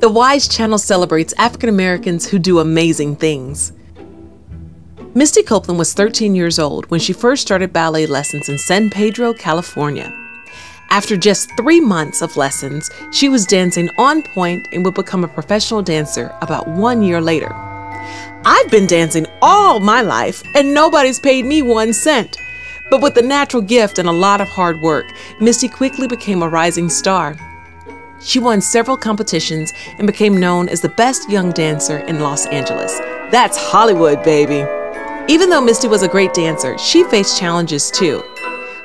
The Wise Channel celebrates African Americans who do amazing things. Misty Copeland was 13 years old when she first started ballet lessons in San Pedro, California. After just three months of lessons, she was dancing on pointe and would become a professional dancer about one year later. I've been dancing all my life and nobody's paid me one cent. But with a natural gift and a lot of hard work, Misty quickly became a rising star. She won several competitions and became known as the best young dancer in Los Angeles. That's Hollywood, baby! Even though Misty was a great dancer, she faced challenges too.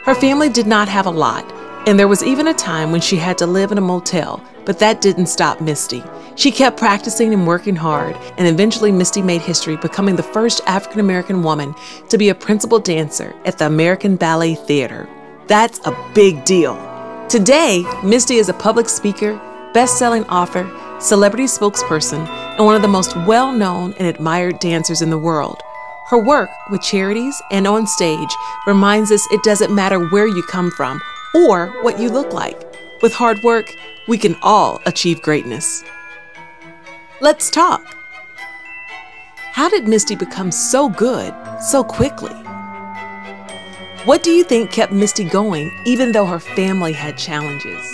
Her family did not have a lot, and there was even a time when she had to live in a motel, but that didn't stop Misty. She kept practicing and working hard, and eventually Misty made history, becoming the first African American woman to be a principal dancer at the American Ballet Theatre. That's a big deal. Today, Misty is a public speaker, best selling author, celebrity spokesperson, and one of the most well known and admired dancers in the world. Her work with charities and on stage reminds us it doesn't matter where you come from or what you look like. With hard work, we can all achieve greatness. Let's talk. How did Misty become so good so quickly? What do you think kept Misty going even though her family had challenges?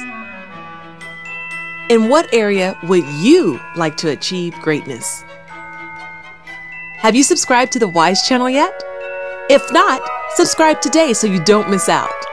In what area would you like to achieve greatness? Have you subscribed to the Wise channel yet? If not, subscribe today so you don't miss out.